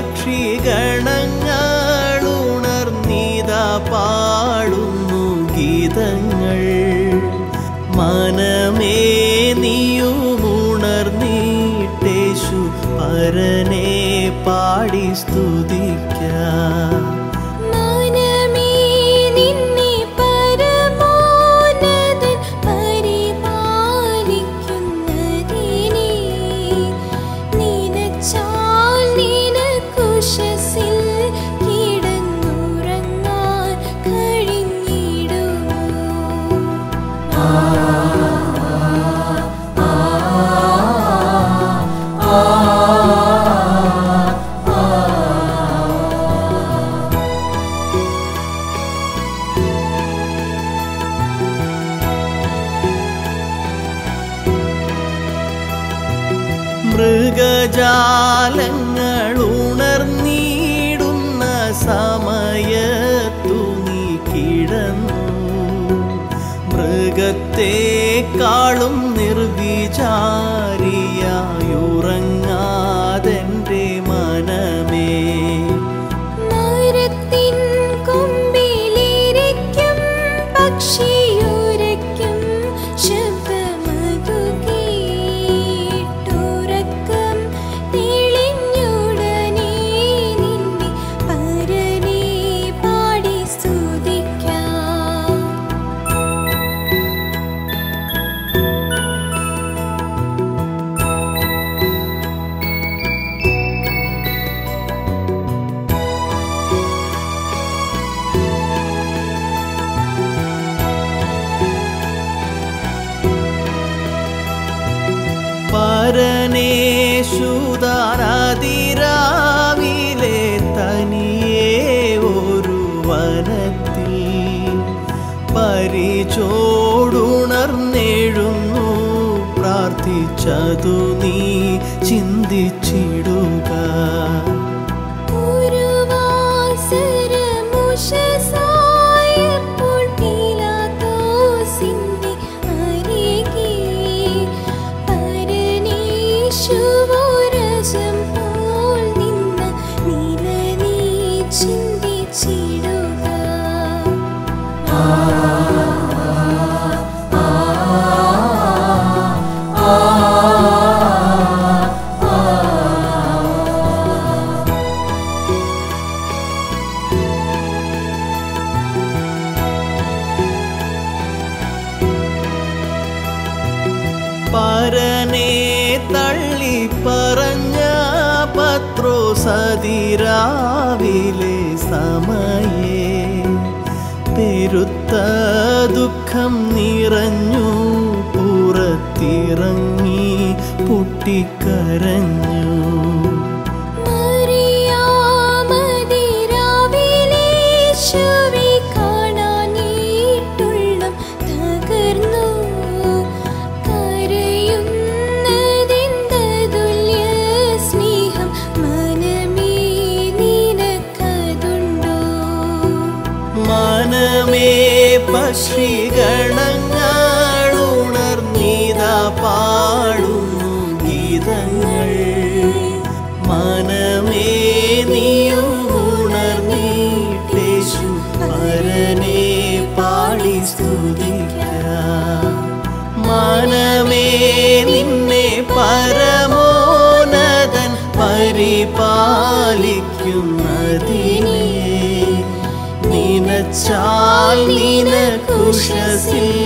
പക്ഷിഗണങ്ങൾ ഉണർന്നീതാ പാടുന്നു ഗീതങ്ങൾ. മനമേ നീയുമുണർന്നീട്ടേശു പരനെ പാടി സ്തുതിക്കാം. മൃഗജാലങ്ങൾ ഉണർന്നിടുന്ന സമയത്തു നീ കിടന്നു. മൃഗത്തെക്കാളും നിർവിചാരിയായുറങ്ങാതെന്റെ പ്രാർത്ഥിച്ചതു നീ ചിന്തിച്ചിടുക ഒരു പരനെ തള്ളി പറഞ്ഞ പത്രോ സതിരാവിലെ സമയേ. പെരുത്ത ദുഃഖം നിറഞ്ഞു പുറത്തിറങ്ങി പൊട്ടിക്കരഞ്ഞു. പക്ഷിഗണങ്ങൾ ഉണർന്നീതാ പാടുന്നു ഗീതങ്ങൾ. മനമേ നീയുണർന്നീട്ടേശു പരനെ പാടി സ്തുതിക്ക. മനമേ നിന്നെ പരമോന്നതൻ പരിപാലിക്കുന്നതിനെ നിനച്ചാൽ उषसी